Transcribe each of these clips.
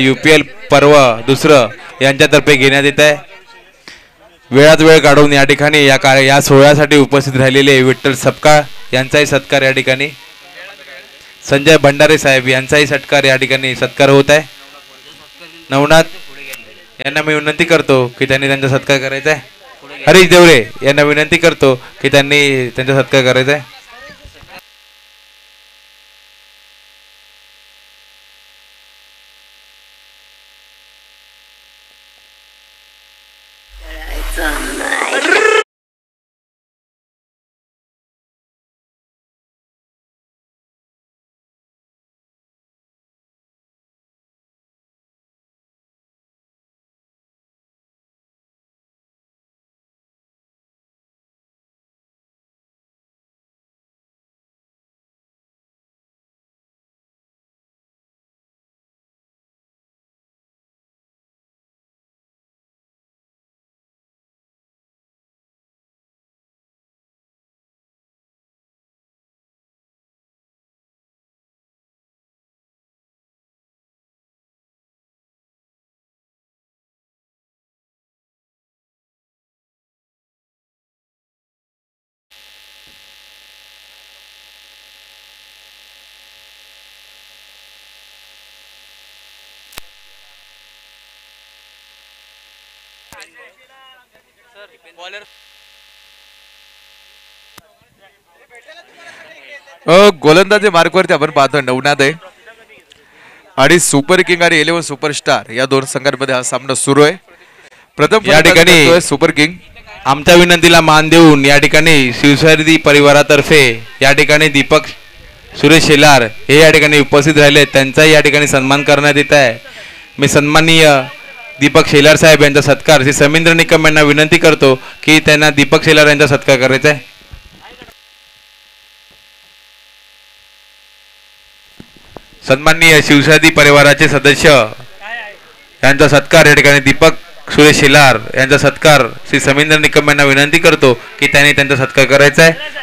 UPL पर्व दुसरं यांच्यातर्फे घेण्यात येत आहे. वेळात वेळ काढून या ठिकाणी या कार्य या सोहळ्यासाठी उपस्थित राहिलेले विठ्ठल सपकाळ यांचाही सत्कार या ठिकाणी. संजय भंडारे साहेब यांचाही सत्कार या ठिकाणी सत्कार होत आहे. नवनाथ यांना मी विनंती करतो की त्यांनी त्यांचा सत्कार करायचा आहे. हरीश देवरे यांना विनंती करतो की त्यांनी त्यांचा सत्कार करायचा आहे. अ, गोलंदाजी मार्कवरती आपण पाहतो नवनाथ आहे. आणि सुपर किंग आणि इलेव्हन सुपरस्टार या दोन संघांमध्ये हा सामना सुरू आहे. प्रथम या ठिकाणी- सुपर किंग. आमच्या विनंतीला मान देऊन या ठिकाणी शिवसारदी परिवारातर्फे या ठिकाणी दीपक सुरेश शेलार हे या ठिकाणी उपस्थित राहिले त्यांचाही या ठिकाणी सन्मान करण्यात येत आहे. मी सन्माननीय दीपक शेलार साहेब यांचा सत्कार. श्री समिंद्र निकम यांना विनंती करतो की त्यांना दीपक शेलार यांचा सत्कार करायचा आहे. सन्माननीय शिवसादी परिवाराचे सदस्य यांचा सत्कार या ठिकाणी दीपक सुरेश शेलार यांचा सत्कार श्री समिंद्र निकम यांना विनंती करतो की त्यांनी त्यांचा सत्कार करायचा आहे.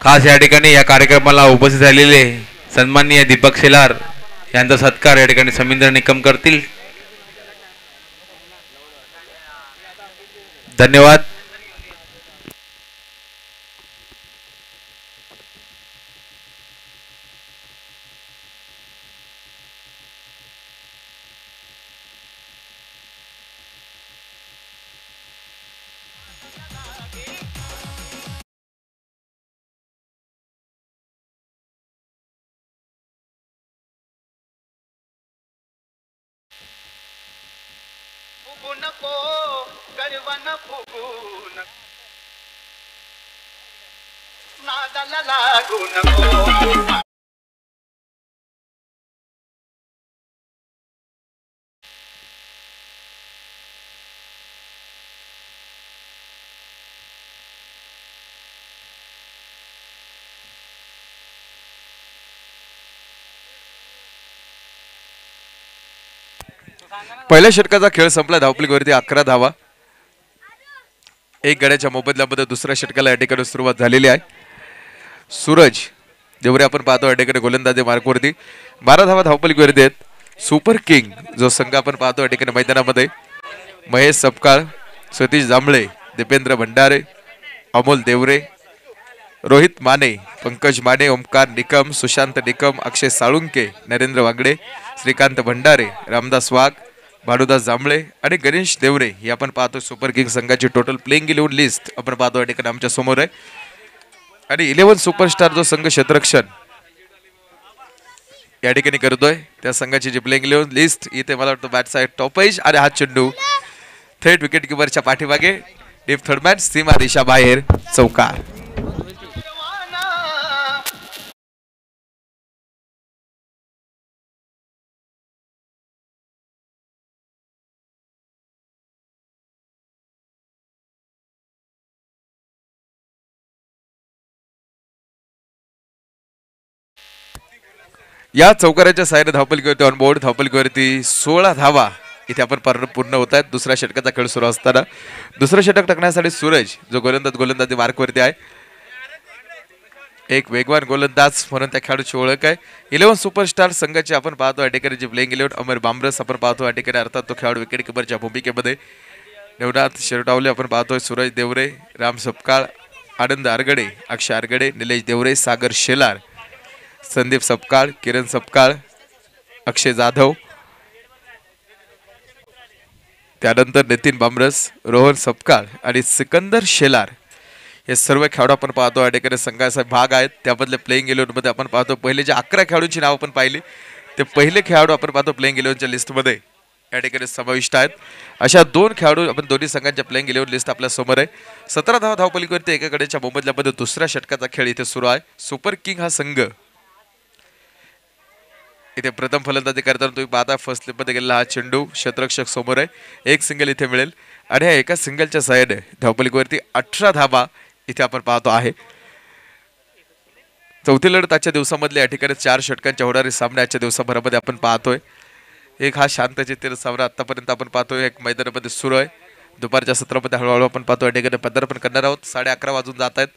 खास या ठिकाणी या कार्यक्रमाला उपस्थित झालेले सन्माननीय दीपक शेलार यांचा सत्कार या ठिकाणी समिंद्र निकम करतील. धन्यवाद. पहिल्या षटकाचा खेळ संपला धावपलीवरती अकरा धावा. एक गड्याच्या मोबदल्यामध्ये दुसऱ्या षटकाला या ठिकाणी सुरुवात झालेली आहे. सूरज जेवढे आपण पाहतो या ठिकाणी गोलंदाजी मार्कवरती बारा धावा धावपलीवरती आहेत. सुपर किंग जो संघ आपण पाहतो या ठिकाणी मैदानामध्ये. महेश सपकाळ सतीश जांभळे दीपेंद्र भंडारे अमोल देवरे रोहित माने पंकज माने ओमकार निकम सुशांत निकम अक्षय साळुंके नरेंद्र वागडे श्रीकांत भंडारे रामदास वाघ भानुदास जांभळे आणि गणेश देवरे ही आपण पाहतो सुपर किंग संघाची टोटल प्लेइंग इलेव्हन लिस्ट आपण पाहतो या ठिकाणी आमच्यासमोर आहे. आणि इलेव्हन सुपरस्टार जो संघ क्षेत्ररक्षण या ठिकाणी करतोय त्या संघाची जी प्लेइंग इलेव्हन लिस्ट इथे मला वाटतं बॅट साईड टॉपेज आणि हा चेंडू. थेट विकेट किपरच्या पाठीमागे डीप थर्डमॅन सीमा दिशा बाहेर चौकार. या चौकाराच्या साईडने धावपलकीवरती ऑन बोर्ड धावपलकीवरती सोळा धावा इथे आपण पर पूर्ण होत आहेत. दुसऱ्या षटकाचा खेळ सुरू असताना. दुसरं षटक टाकण्यासाठी सूरज जो गोलंदाज गोलंदाजी मार्कवरती आहे. एक वेगवान गोलंदाज म्हणून त्या खेळाडूची ओळख आहे. इलेव्हन सुपरस्टार संघाची आपण पाहतो या ठिकाणी जी प्लेइंग इलेव्हन अमर बांबरस आपण पाहतो या ठिकाणी. अर्थात तो खेळाडू विकेट किपरच्या भूमिकेमध्ये. नवनाथ शिरटावले आपण पाहतोय सूरज देवरे राम सपकाळ आनंद आरगडे अक्षय आरगडे निलेश देवरे सागर शेलार. संदीप सपकाळ किरण सपकाळ अक्षय जाधव. त्यानंतर नितीन बांबरस रोहन सपकाळ आणि सिकंदर शेलार. हे सर्व खेळाडू आपण पाहतो. या ठिकाणी संघाचा भाग आहेत. त्यामधले प्लेइंग इलेव्हनमध्ये आपण पाहतो. पहिले जे अकरा खेळाडूंची नावं आपण पाहिली ते पहिले खेळाडू आपण पाहतो प्लेईंग इलेव्हनच्या लिस्टमध्ये या ठिकाणी समाविष्ट आहेत. अशा दोन खेळाडू आपण दोन्ही संघांच्या प्लेइंग इलेव्हन लिस्ट आपल्यासमोर आहे. सतरा धाव धावपलीवरती एकाकडेच्या मुंबईतल्यामध्ये दुसऱ्या षटकाचा खेळ इथे सुरू आहे. सुपर किंग हा संघ. इथे प्रथम फलंदाजी करताना तुम्ही पाहता फर्स्ट स्लिपमध्ये गेलेला हा चेंडू क्षेत्ररक्षक समोर आहे. एक सिंगल इथे मिळेल. आणि ह्या एका सिंगलच्या साईड धावपलीवरती अठरा धाबा इथे आपण पाहतो आहे. चौथी लढत आजच्या दिवसामधले या ठिकाणी चार षटकांच्या होणारे सामने आजच्या दिवसाभरामध्ये आपण पाहतोय. एक हा शांतचित्तीर सामना आतापर्यंत आपण पाहतोय. एक मैदानामध्ये सुरू आहे. दुपारच्या सत्रामध्ये हळूहळू आपण पाहतो या ठिकाणी पदार्पण करणार आहोत. साडे अकरा वाजून जात आहेत.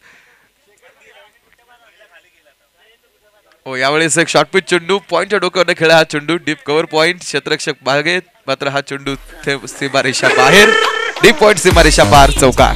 हो यावेळेस एक शॉर्टपिच चेंडू. पॉईंटच्या डोक्यावर खेळा हा चेंडू. डीप कव्हर पॉईंट क्षेत्रक्षक बागेत मात्र हा चेंडू सीमारेषा बाहेर. डीप पॉईंट सीमारेषा पार. चौकार.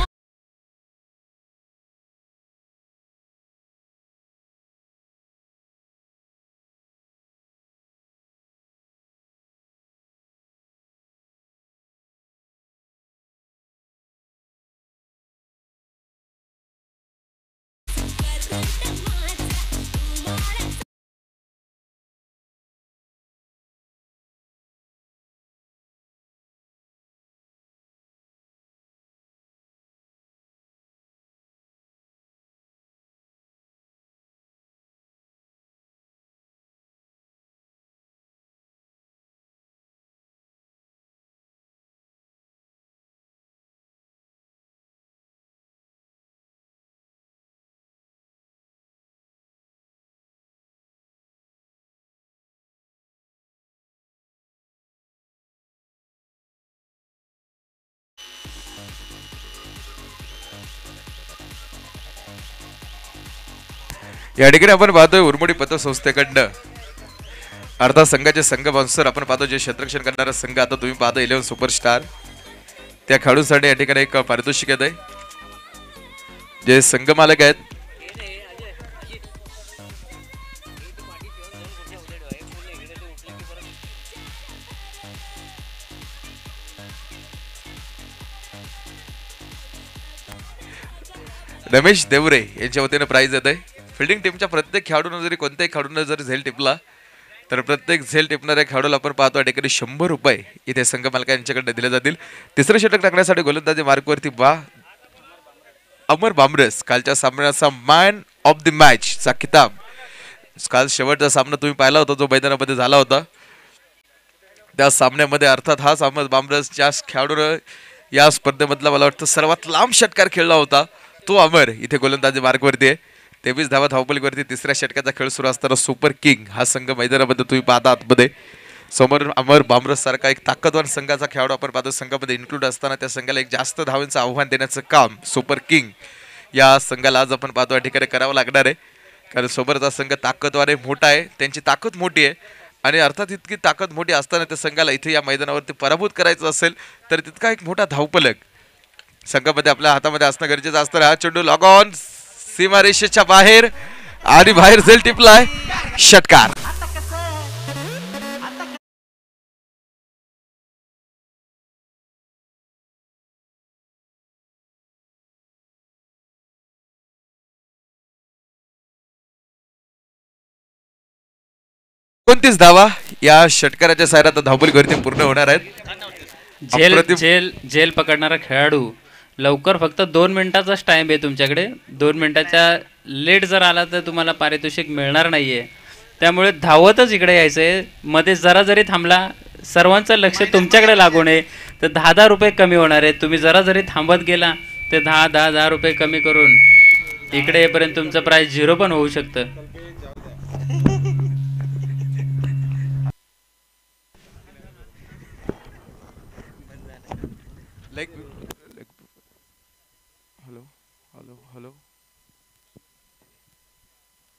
या ठिकाणी आपण पाहतोय उर्मडी पतसंस्थेकडनं अर्थात संघाचे संघ बाउन्सर आपण पाहतो जे क्षेत्ररक्षण करणारा संघ आता तुम्ही पाहतो इलेव्हन सुपरस्टार त्या खेळाडूसाठी या ठिकाणी एक पारितोषिक येत आहे जे संघ मालक आहेत. रमेश देवरे यांच्या वतीनं प्राईज येत आहे फिल्डिंग टीमच्या प्रत्येक खेळाडूनं जरी कोणत्याही खेळाडूनं जरी झेल टिपला तर प्रत्येक झेल टिपणाऱ्या खेळाडूला आपण पाहतो या ठिकाणी शंभर रुपये इथे संघ मालका यांच्याकडे दिले जातील. तिसरं षटक टाकण्यासाठी गोलंदाजी मार्कवरती बा अमर बांबरस कालच्या सामन्याचा मॅन ऑफ द मॅच चा किताब काल शेवटचा सामना तुम्ही पाहिला होता जो मैदानामध्ये झाला होता. त्या सामन्यामध्ये अर्थात हा सामना बांबरस ज्या खेळाडूनं या स्पर्धेमधला मला वाटतं सर्वात लांब षटकार खेळला होता तो अमर इथे गोलंदाजी मार्गवरती आहे. तेवीस धावा धावपलीवरती तिसऱ्या षटकाचा खेळ सुरू असताना सुपर किंग हा संघ मैदानामध्ये तुम्ही पाहता आतमध्ये. समोर अमर बामरस सारखा एक ताकदवान संघाचा खेळाडू आपण पाहतो. संघामध्ये इन्क्लूड असताना त्या संघाला एक जास्त धावांचं आव्हान देण्याचं काम सुपर किंग या संघाला आज आपण पाहतो. या ठिकाणी करावं लागणार आहे. कारण सोबतचा संघ ताकदवार आहे मोठा आहे. त्यांची ताकद मोठी आहे. आणि अर्थात इतकी ताकद मोठी असताना त्या संघाला इथे या मैदानावरती पराभूत करायचं असेल तर तितका एक मोठा धावपलक संघामध्ये आपल्या हातामध्ये असणं गरजेचं असतं. हा चेंडू लॉग ऑन! सीमारेषेच्या बाहेर आणि बाहेर झेल टिपलाय षटकार एकोणतीस धावा या षटकाराच्या सायरात धावपली गरती पूर्ण होणार आहेत झेल. झेल झेल पकडणारा खेळाडू लवकर फक्त दोन मिनिटाचाच टाइम आहे तुमच्याकडे. दोन मिनिटाच्या लेट जर आला तर तुम्हाला पारितोषिक मिळणार नाहीये. त्यामुळे धावतच इकडे यायचं आहे मध्ये जरा जरी थांबला सर्वांचं लक्ष तुमच्याकडे लागू नये तर दहा दहा रुपये कमी होणार आहे. तुम्ही जरा जरी थांबत गेला तर दहा दहा दहा रुपये कमी करून इकडे येईपर्यंत तुमचं प्राईस झिरो पण होऊ शकतं. Hello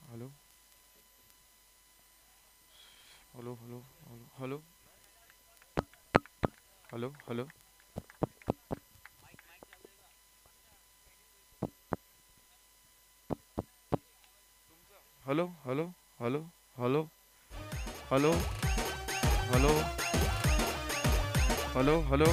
hello hello hello hello hello hello hello hello hello hello hello hello hello hello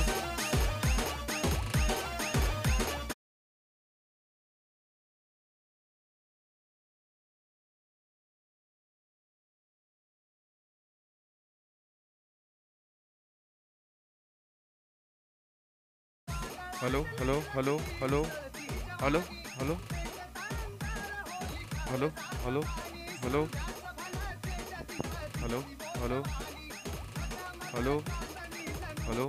hello hello hello hello hello hello hello hello hello hello hello hello hello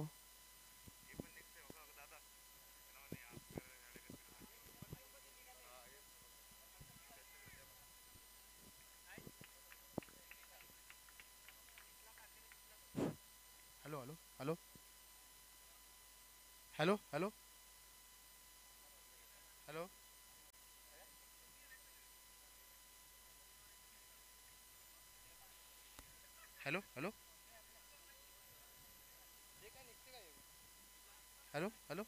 hello hello hello hello hello hello hello hello hello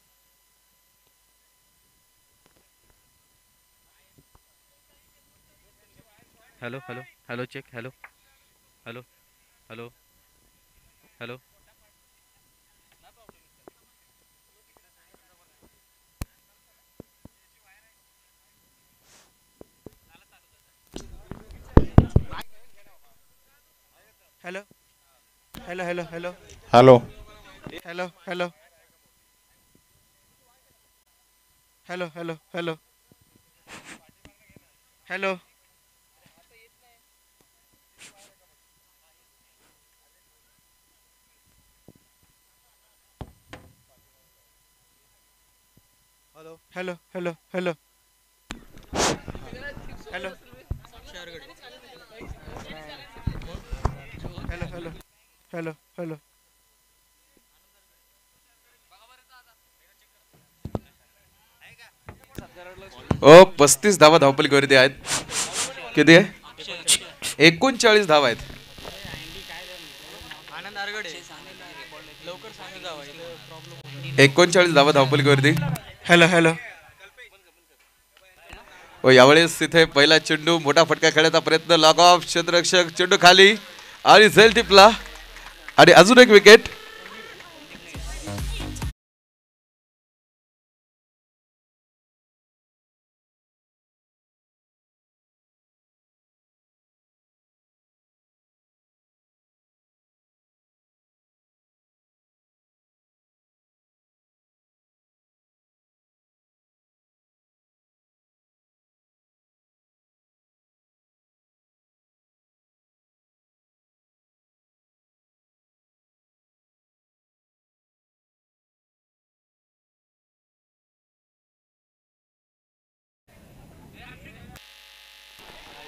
hello hello hello check hello hello hello hello hello hello hello hello hello hello hello hello hello hello hello hello hello hello hello hello hello hello hello hello. ओ पस्तीस धावा धावपलीवरती आहेत. किती आहे? एकोणचाळीस धावा आहेत. एकोणचाळीस धावा धावपलीवरती हॅलो हॅलो. व यावेळेस तिथे पहिला चेंडू मोठा फटका खेळण्याचा प्रयत्न. लॉग ऑफ क्षेत्ररक्षक चेंडू खाली. आणि झेल टिपला. आणि अजून एक विकेट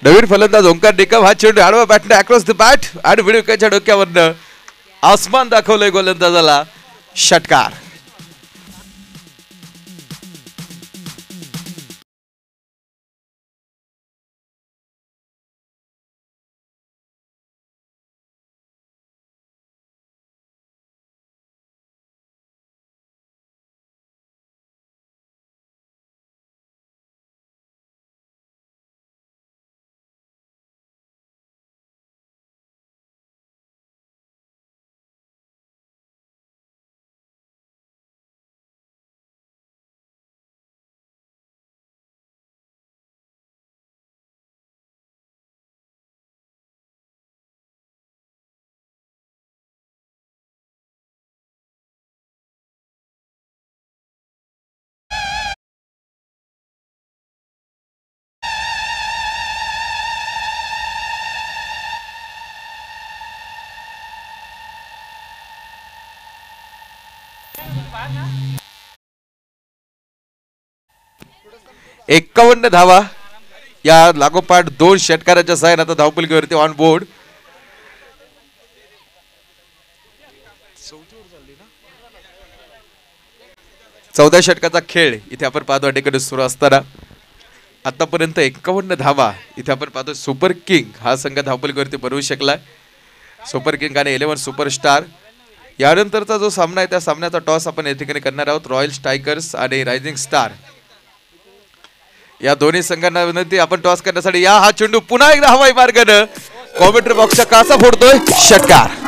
नवीन फलंदाज ओंकार निकम हा चेंडू आडवा बॅटने अक्रॉस द बॅट आणि विडुकाच्या डोक्यावरनं आसमान दाखवलंय गोलंदाजाला. षटकार. एक्कावन्न धावा या लागोपाठ दोन षटकाराच्या साहाय्याने आता धावपलकीवरती ऑन बोर्ड चौदा षटकाचा खेळ इथे आपण पाहतो अटेकडे सुरू असताना. आतापर्यंत एक्कावन्न धावा इथे आपण पाहतो. सुपर किंग हा संघ धावपलकीवरती बनवू शकला. सुपर किंग आणि इलेव्हन सुपरस्टार यानंतरचा जो सामना आहे त्या सामन्याचा टॉस आपण या ठिकाणी करणार आहोत. रॉयल स्ट्रायकर्स आणि रायझिंग स्टार या दोन्ही संघांना विनंती आपण टॉस करण्यासाठी या हा चेंडू पुन्हा एकदा हवाई मार्गानं कॉमेंट्री बॉक्सचा कासा फोडतोय. षटकार.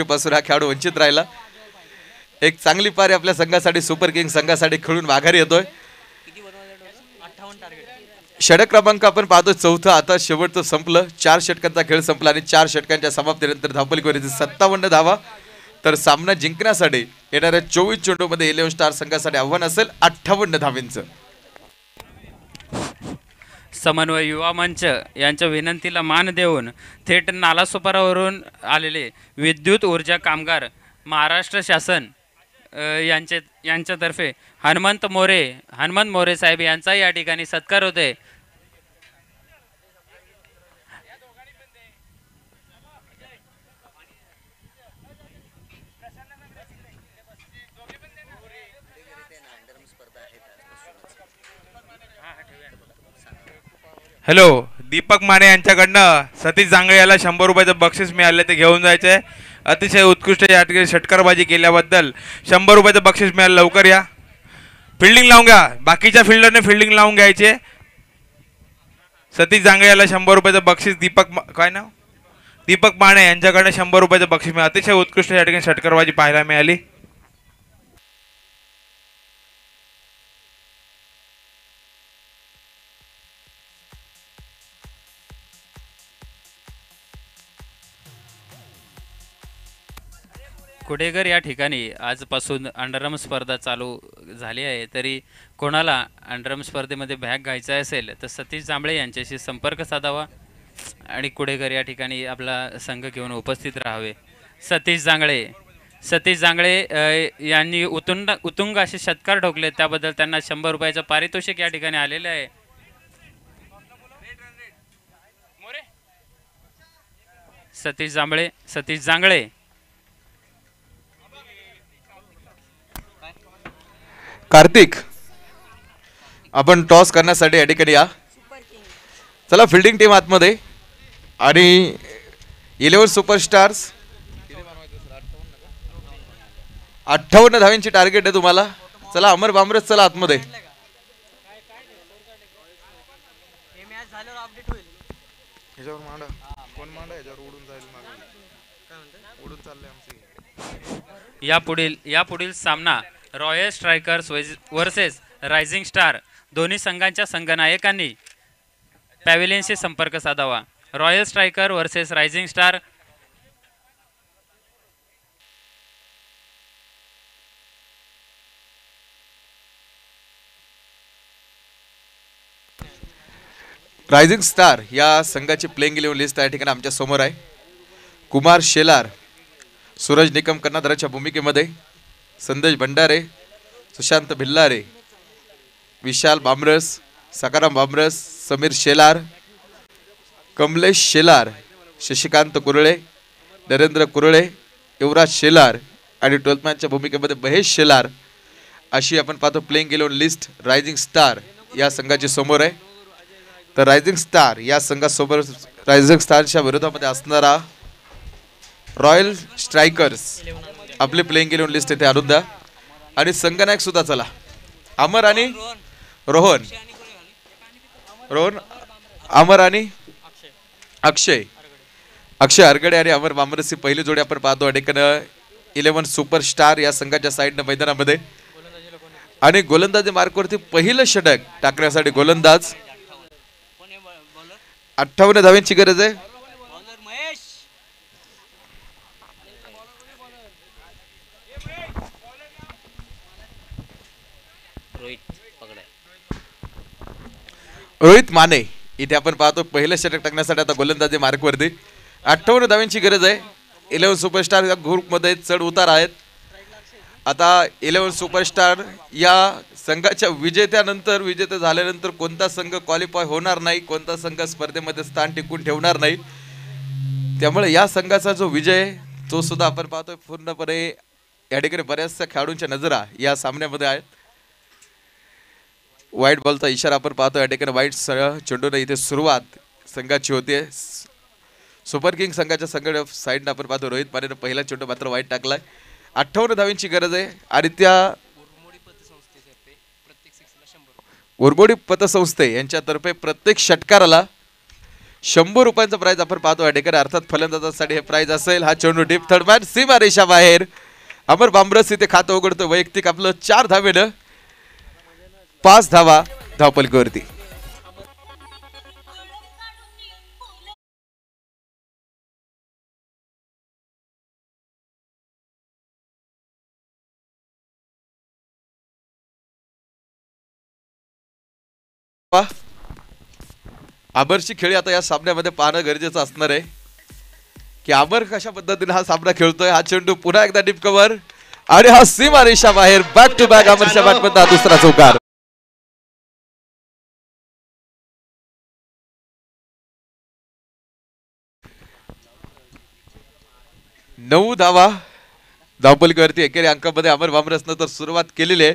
पासून हा खेळाडू वंचित राहिला. एक चांगली पारी आपल्या संघासाठी सुपर किंग संघासाठी खेळून माघारी येतोय. षटक क्रमांक आपण पाहतो चौथं आता शेवटचं संपलं. चार षटकांचा खेळ संपला आणि चार षटकांच्या समाप्तीनंतर धावपलीकवरील सत्तावन्न धावा. तर सामना जिंकण्यासाठी येणाऱ्या चोवीस चेंडूमध्ये इलेव्हन स्टार संघासाठी आव्हान असेल अठ्ठावन्न धावेंचं. समन्वय युवा मंच यांच्या विनंतीला मान देऊन थेट नालासोपारावरून आलेले विद्युत ऊर्जा कामगार महाराष्ट्र शासन यांचे यांच्यातर्फे हनुमंत मोरे हनुमंत मोरे साहेब यांचा या ठिकाणी सत्कार होते हॅलो दीपक माने यांच्याकडनं सतीश जांगळे याला शंभर रुपयाचं बक्षीस मिळालं ते घेऊन जायचं आहे अतिशय उत्कृष्ट या ठिकाणी षटकारबाजी केल्याबद्दल शंभर रुपयाचं बक्षीस मिळालं लवकर या. फिल्डिंग लावून घ्या. बाकीच्या फिल्डरने फिल्डिंग लावून घ्यायचे. सतीश जांगळे याला शंभर रुपयाचं बक्षीस दीपक काय नाव? दीपक माने यांच्याकडनं शंभर रुपयाचं बक्षीस मिळालं. अतिशय उत्कृष्ट या ठिकाणी षटकारबाजी पाहायला मिळाली. कुडेगर या ठिकाणी आजपासून अंडरम स्पर्धा चालू झाली आहे. तरी कोणाला अंडरम स्पर्धेमध्ये भाग घ्यायचा असेल तर सतीश जांभळे यांच्याशी संपर्क साधावा आणि कुडेगर या ठिकाणी आपला संघ घेऊन उपस्थित राहावे. सतीश जांगळे सतीश जांगळे यांनी उतुंड उतुंग असे षटकार ठोकले. त्याबद्दल त्यांना शंभर रुपयाचं पारितोषिक या ठिकाणी आलेलं आहे. सतीश जांभळे सतीश जांगळे कार्तिक आपण टॉस करण्यासाठी या ठिकाणी या. चला फिल्डिंग टीम आतमध्ये. आणि इलेव्हन सुपरस्टार्स अठ्ठावन्न धाव्यांची टार्गेट आहे तुम्हाला. चला अमर बामरस चला आतमध्ये. यापुढील यापुढील सामना royal strikers versus rising star दोन्ही संघांच्या संघनायकांनी पॅव्हिलियनशी संपर्क साधावा. Royal striker versus rising star rising star या संघाची प्लेइंग इलेव्हन लिस्ट या ठिकाणी आमच्यासमोर आहे. कुमार शेलार सूरज निकम कर्णाधराच्या भूमिकेमध्ये संदेश भंडारे सुशांत भिल्लारे विशाल बामरस सकाराम बामरस समीर शेलार कमलेश शेलार शशिकांत कुरळे नरेंद्र कुरळे युवराज शेलार आणि ट्वेल्थमॅनच्या भूमिकेमध्ये महेश शेलार अशी आपण पाहतो playing eleven list rising star या संघाची समोर आहे. तर रायझिंग स्टार या संघासोबत रायझिंग स्टारच्या विरोधामध्ये असणारा रॉयल स्ट्रायकर्स आपली प्लेइंग इलेव्हन लिस्ट येते. अरुद्धा आणि संघनायक सुद्धा चला. अमर आणि रोहन. रोहन अमर आणि अक्षय. अक्षय हरगडे आणि अमर बामरसी पहिली जोडी आपण पाहतो. अडेकन इलेव्हन सुपरस्टार या संघाच्या साईडनं मैदानामध्ये. आणि गोलंदाजी मार्कवरती पहिलं षटक टाकण्यासाठी गोलंदाज. अठ्ठावन्न धाव्यांची गरज आहे. रोहित माने इथे आपण पाहतो पहिलं षटक टाकण्यासाठी आता गोलंदाजी मार्कवरती अठ्ठावन्न धाव्यांची गरज आहे. इलेव्हन सुपरस्टार या ग्रुपमध्ये चढ उतार आहेत. आता इलेव्हन सुपरस्टार या संघाच्या विजेत्यानंतर विजेते झाल्यानंतर कोणता संघ क्वालिफाय होणार नाही कोणता संघ स्पर्धेमध्ये स्थान टिकून ठेवणार नाही. त्यामुळे या संघाचा जो विजय तो सुद्धा आपण पाहतोय पूर्णपणे या ठिकाणी बऱ्याचशा खेळाडूंच्या नजरा या सामन्यामध्ये आहेत. वाईट बॉलचा इशारा आपण पाहतो. या ठिकाणी वाईट स- चेंडूने इथे सुरुवात संघाची होते. सुपर किंग संघाच्या संघ साईडनं आपण पाहतो. रोहित पारेनं पहिला चेंडू मात्र वाईट टाकलाय. अठ्ठावन्न धावींची गरज आहे. आणि त्या उरबोडी पतसंस्थे यांच्यातर्फे प्रत्येक षटकाराला शंभर रुपयांचा प्राईज आपण पाहतो. या ठिकाणी अर्थात फलंदाजासाठी हे प्राईज असेल. हा चेंडू डीप थर्ड मॅन सीमा रेषा बाहेर. अमर बांबरस इथे खातं उघडतो. वैयक्तिक आपलं चार धावेनं. पाच धावा धावपलकीवरती वा. खेळी आता या सामन्यामध्ये पाहणं गरजेचं असणार आहे. की आबर कशा पद्धतीने हा सामना खेळतोय? हा चेंडू पुन्हा एकदा डीप कव्हर आणि हा सीमा रेषा बाहेर बॅक टू बॅक अमरच्या बॅटमधला दुसरा चौकार. नऊ धावा. धावपलकीवरती एकेरी अंकामध्ये अमर बामरसनं तर सुरुवात केलेली आहे.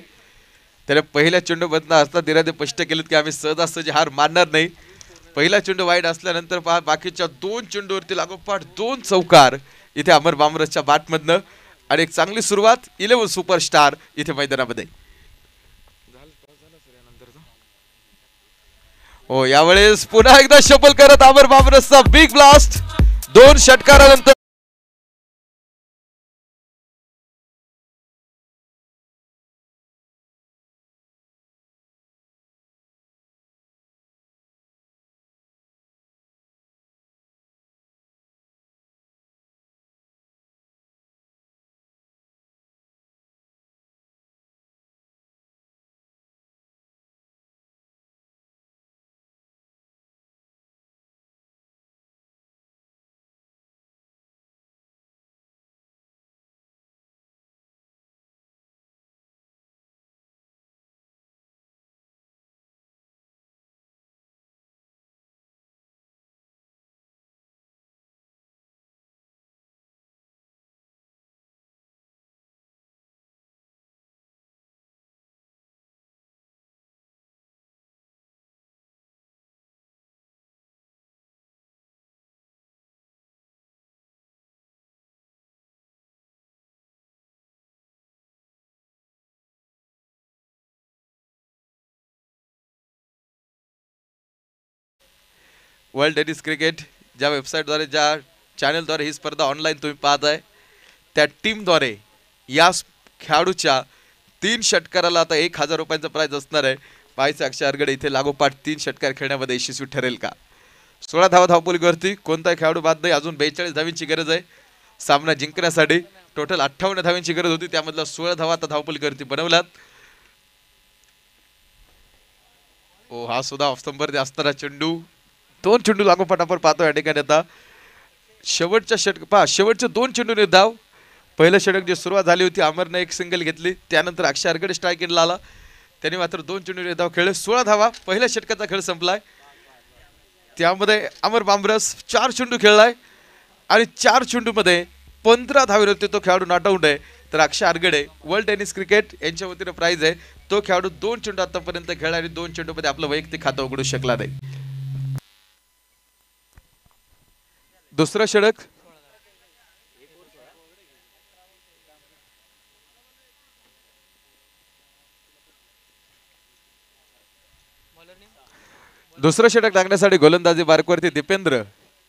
त्याने पहिल्या चेंडूमधनं असता दिराने स्पष्ट केलेत की आम्ही सहजासहजी हार मानणार नाही. पहिला चेंडू वाईट असल्यानंतर पहा बाकीच्या दोन चेंडूवरती लागोपाठ दोन चौकार इथे अमर बामरसच्या बाटमधनं आणि एक चांगली सुरुवात इलेव्हन सुपरस्टार इथे मैदानामध्ये. हो यावेळेस पुन्हा एकदा शपल करत अमर बामरसचा बिग ब्लास्ट दोन षटकारानंतर वर्ल्ड टेनिस क्रिकेट ज्या वेबसाईटद्वारे ज्या चॅनलद्वारे ही स्पर्धा ऑनलाईन तुम्ही पाहत आहे त्या टीमद्वारे या खेळाडूच्या तीन षटकाराला आता एक हजार रुपयांचा प्राइज असणार आहे. पाहायचं अक्षय अरगडे इथे लागोपाठ तीन षटकार खेळण्यामध्ये यशस्वी ठरेल का? सोळा धावा धावपुलीवरती कोणताही खेळाडू बाद नाही अजून बेचाळीस धावींची गरज आहे. सामना जिंकण्यासाठी टोटल अठ्ठावन्न धावींची गरज होती त्यामधला सोळा धावा आता धावपुलीवरती बनवल्यात ओ हा सुद्धा ऑफस्तंभरती असणारा चेंडू. दोन चेंडू लागोपाठ आपण पाहतो या ठिकाणी आता. शेवटच्या षटक पहा शेवटचे दोन चेंडू धाव पहिलं षटक जे सुरुवात झाली होती अमरनं एक सिंगल घेतली. त्यानंतर अक्षय अरगडे स्ट्राईक आला. त्यांनी मात्र दोन चेंडू धाव खेळले. सोळा धावा. पहिल्या षटकाचा खेळ संपलाय. त्यामध्ये अमर बांबरस चार चेंडू खेळलाय. आणि चार चेंडूमध्ये पंधरा धावेवरती होते तो खेळाडू नॉट आहे. तर Akshay Argade world tennis cricket यांच्या वतीनं प्राइज आहे. तो खेळाडू दोन चेंडू आतापर्यंत खेळला आणि दोन चेंडूमध्ये आपलं वैयक्तिक खातं उघडू शकला नाही. दुसरं षडक? दुसरं षटक टाकण्यासाठी गोलंदाजी मार्कवरती दीपेंद्र.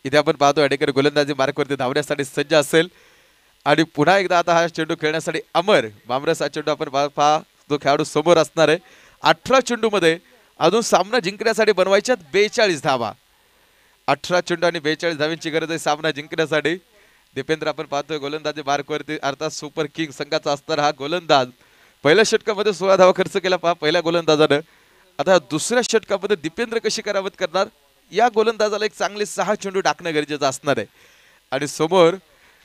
इथे आपण पाहतो अडेकर गोलंदाजी मार्कवरती धावण्यासाठी सज्ज असेल. आणि पुन्हा एकदा आता हा चेंडू खेळण्यासाठी अमर. बामरस हा चेंडू आपण पहा तो खेळाडू समोर असणार आहे. अठरा चेंडूमध्ये अजून सामना जिंकण्यासाठी बनवायच्यात बेचाळीस धावा. अठरा चेंडू आणि बेचाळीस धावींची गरज आहे सामना जिंकण्यासाठी. दीपेंद्र आपण पाहतोय गोलंदाजी मार्कवरती अर्थात सुपर किंग संघाचा असणार हा गोलंदाज. पहिल्या षटकामध्ये सोळा धावा खर्च केला पहा पहिल्या गोलंदाजानं. आता दुसऱ्या षटकामध्ये दीपेंद्र कशी करावत करणार? या गोलंदाजाला एक चांगले सहा चेंडू टाकणं गरजेचं असणार आहे. आणि समोर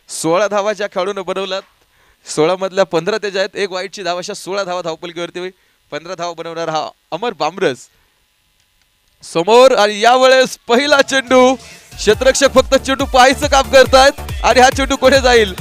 सोळा धावा ज्या खेळाडूनं बनवल्यात सोळा मधल्या पंधरा त्याच्या आहेत एक वाईटची धावाशा सोळा धावा धावपलकीवरती पंधरा धावा बनवणार हा अमर बामरस. समोर आणि यावेळेस पहिला चेंडू. क्षेत्ररक्षक फक्त चेंडू पाहायचं काम करतायत आणि हा चेंडू कुठे जाईल?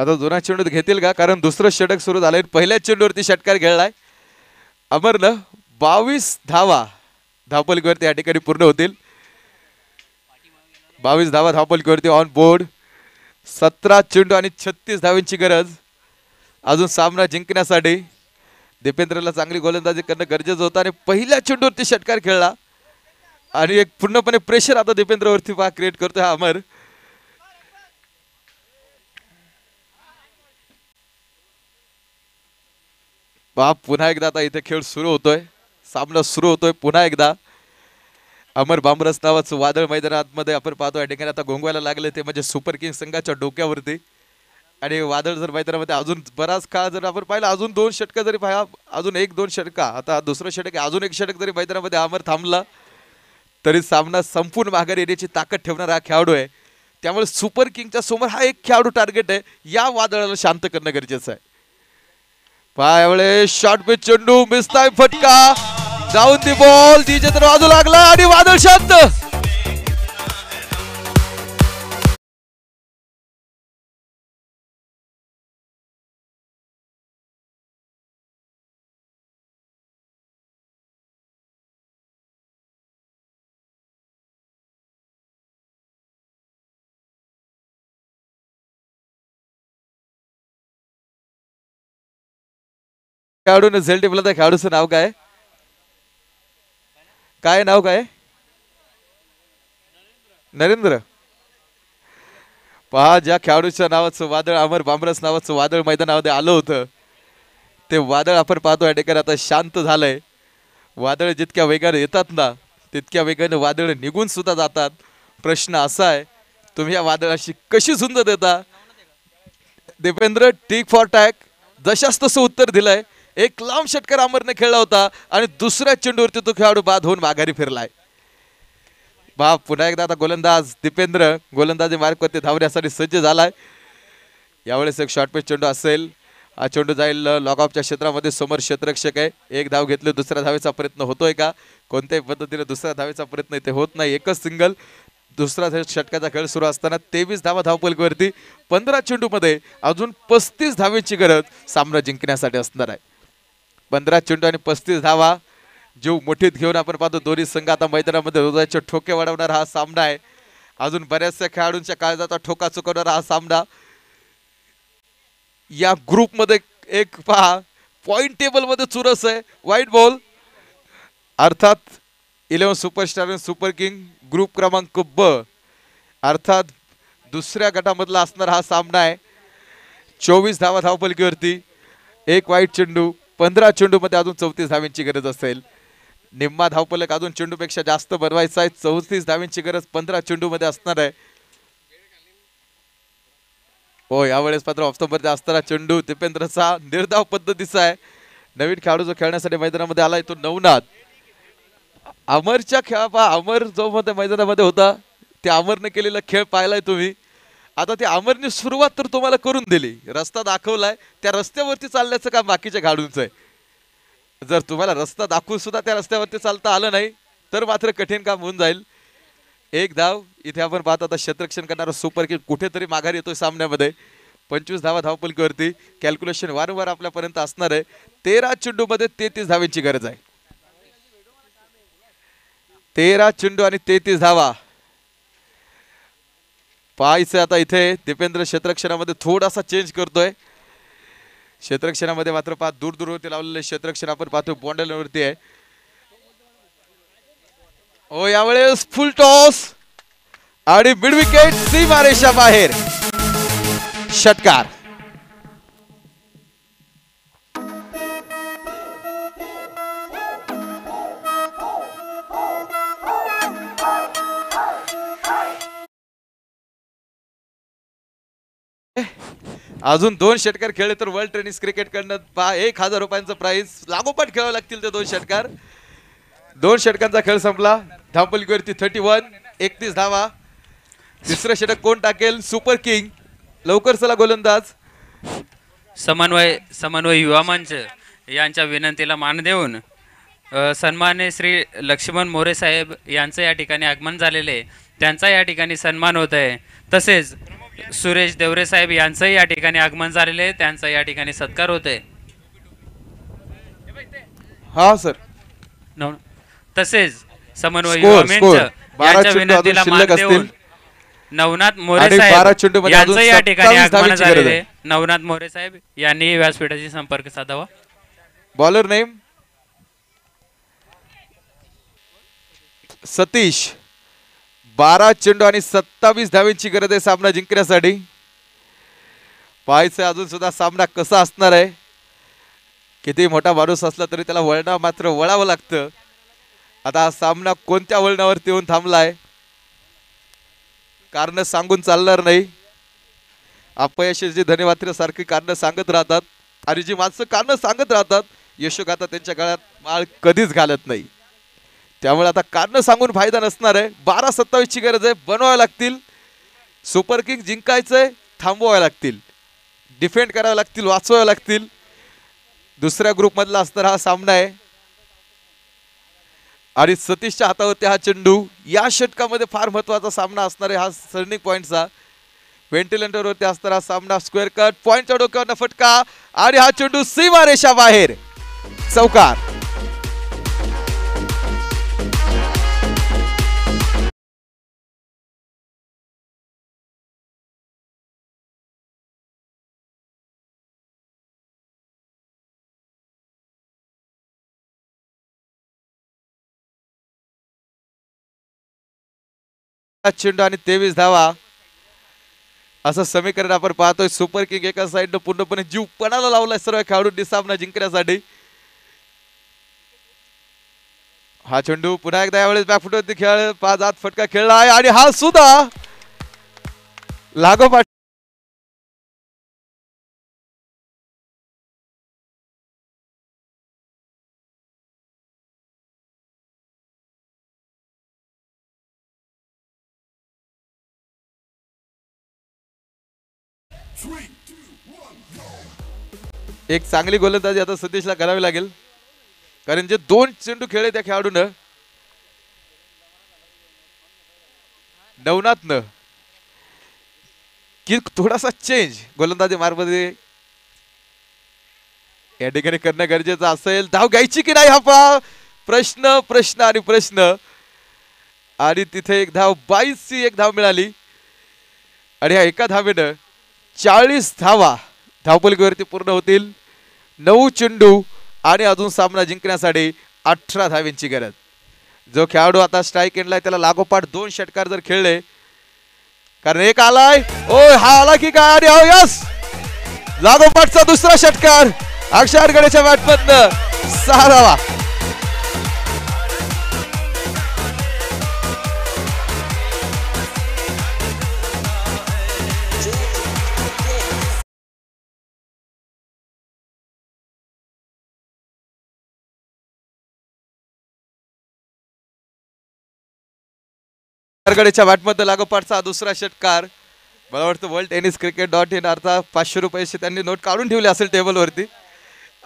आता जुना चेंडूत घेतील का? कारण दुसरं षटक सुरू झालंय पहिल्याच चेंडूवरती षटकार खेळलाय. अमरनं बावीस धावा धावपलकीवरती या ठिकाणी पूर्ण होतील. बावीस धावा धावपलकीवरती ऑन बोर्ड सतरा चेंडू आणि छत्तीस धावींची गरज. अजून सामना जिंकण्यासाठी दीपेंद्रला चांगली गोलंदाजी करणं गरजेचं होतं आणि पहिल्या चेंडूवरती षटकार खेळला. आणि एक पूर्णपणे प्रेशर आता दीपेंद्रवरती पहा क्रिएट करतोय हा अमर. पहा पुन्हा एकदा आता इथे खेळ सुरू होतोय. सामना सुरू होतोय पुन्हा एकदा. अमर बांबरस नावाचं वादळ मैदानामध्ये आपण पाहतो. या ठिकाणी आता गोंगवायला लागले ते म्हणजे सुपर किंग संघाच्या डोक्यावरती. आणि वादळ जर मैदानामध्ये अजून बराच काळ जर आपण पाहिलं अजून दोन षटकं जरी पाहा अजून एक दोन षटका. आता दुसरं षटक आहे अजून एक षटक जरी मैदानामध्ये अमर थांबला तरी सामना संपूर्ण माघारी येण्याची ताकद ठेवणारा हा खेळाडू आहे. त्यामुळे सुपर किंगच्या समोर हा एक खेळाडू टार्गेट आहे. या वादळाला शांत करणं गरजेचं आहे. पहा शॉर्ट पिच चेंडू मिसताय फटका. जाऊन ती बॉल तिचे तर बाजू लागला आणि वादळ शांत. खेळाडून झेल टिपला त्या खेळाडूचं नाव काय? काय नाव काय? नरेंद्र. पहा ज्या खेळाडूच्या नावाचं वादळ अमर बांबरस नावाचं वादळ मैदानामध्ये आलं होतं ते वादळ आपण पाहतो या ठिकाणी. आता शांत झालंय. वादळ जितक्या वेगाने येतात ना तितक्या वेगाने वादळ निघून सुद्धा जातात. प्रश्न असा आहे तुम्ही या वादळाशी कशी झुंज देता? दीपेंद्र टिक फॉर टॅक जशास तसं उत्तर दिलंय. एक लांब षटकार अमरने खेळला होता आणि दुसऱ्या चेंडूवरती तो खेळाडू बाद होऊन माघारी फिरलाय. बा पुन्हा एकदा आता गोलंदाज दीपेंद्र गोलंदाजी मार्गवरती धावण्यासाठी सज्ज झालाय. यावेळेस एक शॉर्टपॅच चेंडू असेल. हा चेंडू जाईल लॉकऑफच्या क्षेत्रामध्ये समोर क्षेत्ररक्षक आहे. एक धाव घेतली दुसऱ्या धावेचा प्रयत्न होतोय का? कोणत्याही पद्धतीने दुसऱ्या धावेचा प्रयत्न इथे होत नाही. एकच सिंगल दुसरा षटकाचा खेळ सुरू असताना तेवीस धावा धावपलकीवरती पंधरा चेंडूमध्ये अजून पस्तीस धावेची गरज सामना जिंकण्यासाठी असणार आहे. पंधरा चेंडू आणि पस्तीस धावा. जीव मोठीत घेऊन आपण पाहतो दोन्ही संघ आता मैदानामध्ये हृदयाचे ठोके वाढवणारा हा सामना आहे. अजून बऱ्याचशा खेळाडूंच्या काळजाचा ठोका चुकवणारा हा सामना. या ग्रुपमध्ये एक पहा पॉइंट टेबलमध्ये चुरस आहे. वाईट बॉल अर्थात इलेव्हन सुपरस्टार आणि सुपर किंग ग्रुप क्रमांक ब. अर्थात दुसऱ्या गटामधला असणारा हा सामना आहे. चोवीस धावा धावपलकीवरती एक वाईट चेंडू. पंधरा चेंडूमध्ये अजून चौतीस धाव्यांची गरज असेल. निम्मा धावपलक अजून चेंडूपेक्षा जास्त बनवायचा आहे. चौतीस धाव्यांची गरज पंधरा चेंडूमध्ये असणार आहे. हो यावेळेस मात्र ऑफ्टोबरमध्ये असताना चेंडू. दीपेंद्रचा निर्धाव पद्धतीचा आहे. नवीन खेळाडू जो खेळण्यासाठी मैदानामध्ये आलाय तो नवनाथ. अमरच्या खेळा पहा अमर जो मध्ये मैदानामध्ये होता त्या अमरने केलेला खेळ पाहिलाय तुम्ही. आता ते अमरने सुरुवात तर तुम्हाला करून दिली. रस्ता दाखवलाय त्या रस्त्यावरती चालण्याचं काम बाकीच्या खेळाडूंचं आहे. जर तुम्हाला रस्ता दाखवून सुद्धा त्या रस्त्यावरती चालता आलं नाही तर मात्र कठीण काम होऊन जाईल. एक धाव इथे आपण पाहतो आता क्षेत्ररक्षण करणारा सुपर किंग कुठेतरी माघार येतोय सामन्यामध्ये. पंचवीस धावा धावपलकीवरती कॅल्क्युलेशन वारंवार आपल्यापर्यंत असणार आहे. तेरा चेंडूमध्ये तेहतीस धावेची गरज आहे. तेरा चेंडू आणि तेहतीस धावा. पाहायचं आता इथे. दीपेंद्र क्षेत्रक्षणामध्ये थोडासा चेंज करतोय. क्षेत्रक्षणामध्ये मात्र पाच दूर दूरवरती लावलेले क्षेत्रक्षण आपण पाहतो. बॉन्डलवरती आहे. ओ यावेळेस फुल टॉस आणि मिड विकेट सीमारेषा बाहेर. षटकार. अजून दोन षटकार खेळले तर वर्ल्ड टेनिस क्रिकेट कडनं पहा एक हजार रुपयांचं प्राइस लागोपाठ खेळावं लागतील ते दोन षटकार. दोन षटकांचा खेळ संपला. धावपलीवरती थर्टी वन एकतीस धावा. तिसरं षटक कोण टाकेल? सुपर किंग लवकर चला गोलंदाज. समन्वय समन्वय युवा मंच यांच्या विनंतीला मान देऊन अ, सन्मान्य श्री लक्ष्मण मोरे साहेब यांचं या ठिकाणी आगमन झालेले आहे. त्यांचा या ठिकाणी सन्मान होत आहे. तसेच सुरेश देवरे साहेब यांचंही या ठिकाणी आगमन झालेले आहे. त्यांचा या ठिकाणी सत्कार होत आहे हा सर. तसेच समन्वय विनंतीला मान देऊन. नवनाथ मोरे साहेब यांचं या ठिकाणी 27 आगमन झालेले. नवनाथ मोरे साहेब यांनी व्यासपीठाशी संपर्क साधावा. Bowler name? सतीश. बारा चेंडू आणि सत्तावीस धावेंची गरज आहे सामना जिंकण्यासाठी. पाहायचं अजून सुद्धा सामना कसा असणार आहे. किती मोठा माणूस असला तरी त्याला वळणा मात्र वळावं लागतं. आता हा सामना कोणत्या वळणावरती येऊन थांबलाय? कारण सांगून चालणार नाही. अपयशाची धन्यवाद सारखी कारणं सांगत राहतात. आणि जी माणसं कारणं सांगत राहतात यशोगाता त्यांच्या गळ्यात माळ कधीच घालत नाही. त्यामुळे आता कारणं सांगून फायदा नसणार आहे. बारा सत्तावीसची गरज आहे बनवाव्या लागतील. सुपर किंग जिंकायचंय थांबवाव्या लागतील. डिफेंड करावे लागतील वाचवाव्या लागतील. दुसऱ्या ग्रुपमधला असणारा हा सामना आहे. आणि सतीशच्या हातावरती हा चेंडू या षटकामध्ये फार महत्त्वाचा सामना असणार आहे हा सर्निंग पॉईंटचा व्हेंटिलेटरवरती असणारा हा सामना स्क्वेअर कट पॉईंटच्या डोक्यावर फटका. आणि हा चेंडू सीमा रेषा बाहेर. चौकार. चेंडू आणि तेवीस धावा. असं समीकरण आपण पाहतोय. सुपर किंग एका साईडनं पूर्णपणे जीव पणाला लावलाय सर्व खेळाडूंनी सामना जिंकण्यासाठी. हा चेंडू पुन्हा एकदा यावेळेस बॅकफुटवरती खेळ पाच आत फटका खेळला आहे आणि हा सुद्धा लागोपाठ एक चांगली गोलंदाजी आता सतीशला करावी लागेल. कारण जे दोन चेंडू खेळले त्या खेळाडून नवनाथनं की थोडासा चेंज गोलंदाजी मार्गमध्ये या ठिकाणी करणं गरजेचं असेल. धाव घ्यायची की नाही हा पहा प्रश्न प्रश्न आणि प्रश्न. आणि तिथे एक धाव बाईसची एक धाव मिळाली. आणि ह्या एका धावेनं चाळीस धावा धावपलकीवरती पूर्ण होतील. नऊ चेंडू आणि अजून सामना जिंकण्यासाठी अठरा धावेंची गरज. जो खेळाडू आता स्ट्राईक एंडला त्याला लागोपाठ दोन षटकार जर खेळले कारण एक आलाय ओ हा आला की काय? आणि हो यस! लागोपाठचा दुसरा षटकार अक्षर गडेच्या बॅटमधनं सहा धावा आडगडेच्या बॅटमध्ये लागोपाठचा दुसरा षटकार. मला वाटतं world tennis cricket dot in अर्थात पाचशे रुपयाचे त्यांनी नोट काढून ठेवले असेल टेबलवरती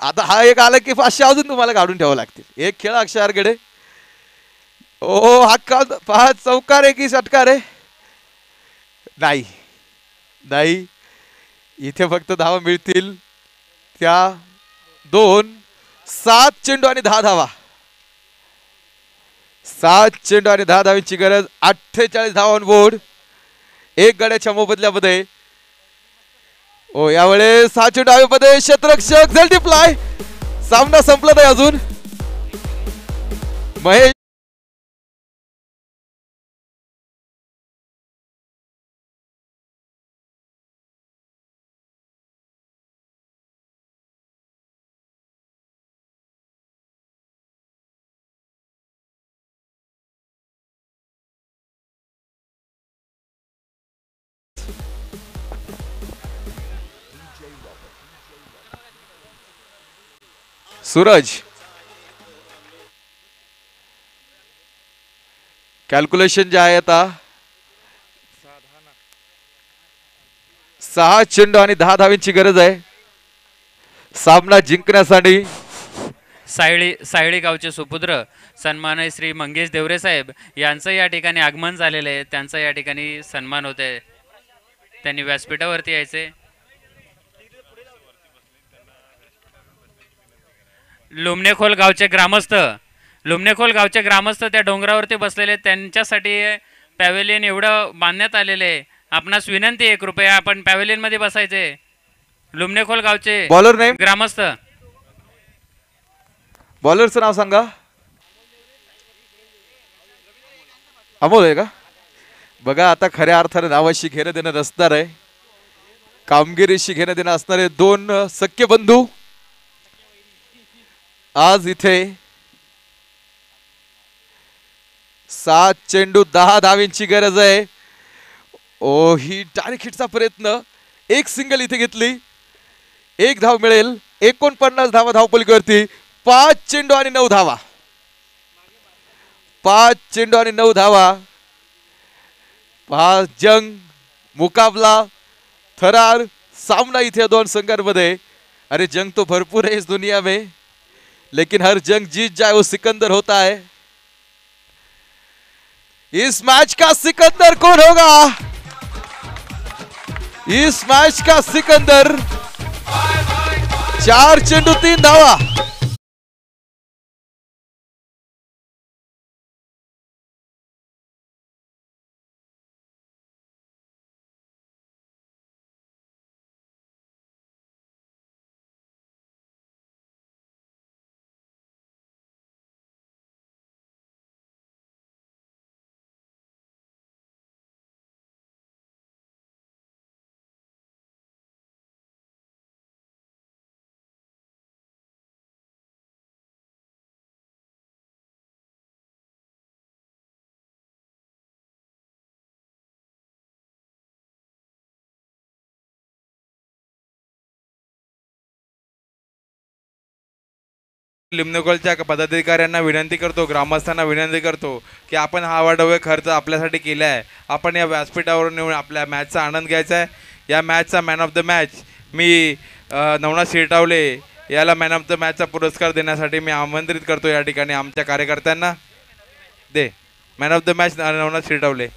आता हा एक आला की पाचशे अजून तुम्हाला काढून ठेवावं लागतील. एक खेळ अक्षय आरगडे ओ हा का पहा चौकार आहे की षटकार आहे? नाही. नाही. इथे फक्त धावा मिळतील. त्या दोन सात चेंडू आणि दहा धावा. सात चेंडू आणि दहा धावांची गरज अठ्ठेचाळीस धावा बोर्ड. एक गड्याच्या मोबदल्यामध्ये ओ यावेळेस सहा चेंडू क्षेत्रक्षक क्षेत्ररक्षक झेल्टिप्लाय सामना संपला नाही अजून. महेश सूरज. कॅल्क्युलेशन जे आहे आता सहा चेंडू आणि दहा धावींची गरज आहे. सामना जिंकण्यासाठी सायळी सायळी गावचे सुपुत्र सन्मान श्री मंगेश देवरे साहेब यांचं या ठिकाणी आगमन झालेलं आहे. त्यांचा या ठिकाणी सन्मान होत आहे त्यांनी व्यासपीठावरती यायचे लुमणेखोल गावचे ग्रामस्थ लुमणेखोल गावचे ग्रामस्थ त्या डोंगरावरती बसलेले. त्यांच्यासाठी पॅव्हेलियन एवढं बांधण्यात आलेलं आहे. आपणास विनंती आहे कृपया आपण पॅव्हेलियनमध्ये बसायचे. लुमणेखोल गावचे बॉलर नेम ग्रामस्थ. बॉलरचं नाव सांगा. अमोल आहे का? बघा आता खऱ्या अर्थाने नावाशी घेणं देणं नसणार आहे. कामगिरीशी घेणं देणं असणारे दोन सख्य बंधू आज इथे सात चेंडू दहा धावींची गरज आहे. ओ ही डायरेक्ट हिटचा प्रयत्न. एक सिंगल इथे घेतली. एक धाव मिळेल. एकोणपन्नास धावा धावपलीवरती पाच चेंडू आणि नऊ धावा. पाच चेंडू आणि नऊ धावा. पाच जंग मुकाबला थरार सामना इथे दोन संघांमध्ये. अरे जंग तो भरपूर है इस दुनिया में. लेकिन हर जंग जीत जाए, वो सिकंदर होता है। इस मैच का सिकंदर कौन होगा? इस मैच का सिकंदर चार चेंडू, तीन धावा। लिमनोकलच्या पदाधिकाऱ्यांना विनंती करतो ग्रामस्थांना विनंती करतो की आपण हा वाढवे खर्च आपल्यासाठी केला आहे. आपण या व्यासपीठावरून येऊन आपल्या मॅचचा आनंद घ्यायचा आहे. या मॅचचा मॅन ऑफ द मॅच मी नवनाथ शिरटावले याला मॅन ऑफ द मॅचचा पुरस्कार देण्यासाठी मी आमंत्रित करतो या ठिकाणी आमच्या कार्यकर्त्यांना. दे. Man of the match Navnath Shirtawale.